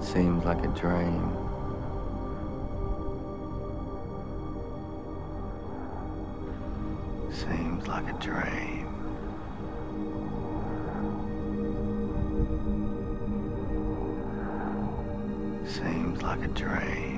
seems like a dream. Seems like a dream. Seems like a dream.